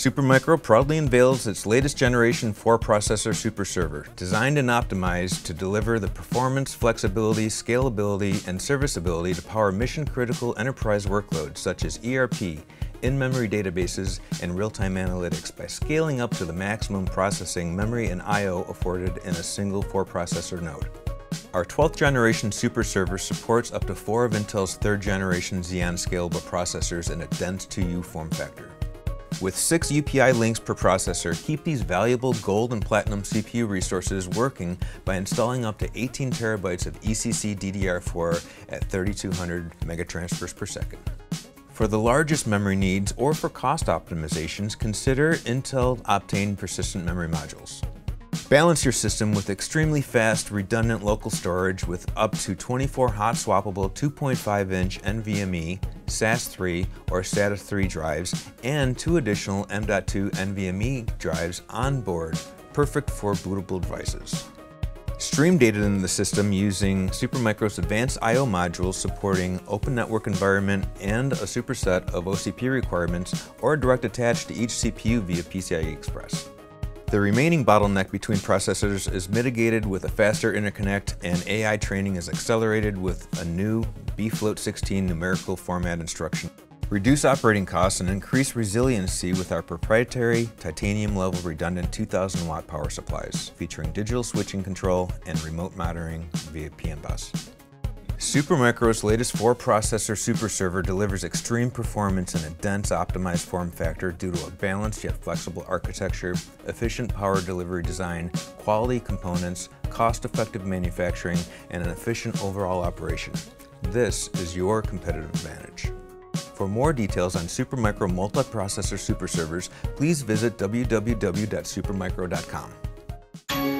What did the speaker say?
Supermicro proudly unveils its latest generation 4 processor superserver, designed and optimized to deliver the performance, flexibility, scalability, and serviceability to power mission-critical enterprise workloads such as ERP, in-memory databases, and real-time analytics by scaling up to the maximum processing memory and I.O. afforded in a single 4-processor node. Our 12th generation Super Server supports up to four of Intel's third generation Xeon scalable processors in a dense 2U form factor. With six UPI links per processor, keep these valuable gold and platinum CPU resources working by installing up to 18 terabytes of ECC DDR4 at 3200 megatransfers per second. For the largest memory needs or for cost optimizations, consider Intel Optane persistent memory modules. Balance your system with extremely fast, redundant local storage with up to 24 hot swappable 2.5-inch NVMe, SAS3 or SATA 3 drives, and two additional M.2 NVMe drives on board, perfect for bootable devices. Stream data into the system using Supermicro's advanced I.O. modules supporting open network environment and a superset of OCP requirements or direct attached to each CPU via PCIe Express. The remaining bottleneck between processors is mitigated with a faster interconnect and AI training is accelerated with a new bfloat 16 numerical format instruction. Reduce operating costs and increase resiliency with our proprietary titanium level redundant 2000 watt power supplies featuring digital switching control and remote monitoring via PM bus. Supermicro's latest 4-processor superserver delivers extreme performance in a dense, optimized form factor due to a balanced yet flexible architecture, efficient power delivery design, quality components, cost-effective manufacturing, and an efficient overall operation. This is your competitive advantage. For more details on Supermicro multiprocessor superservers, please visit www.supermicro.com.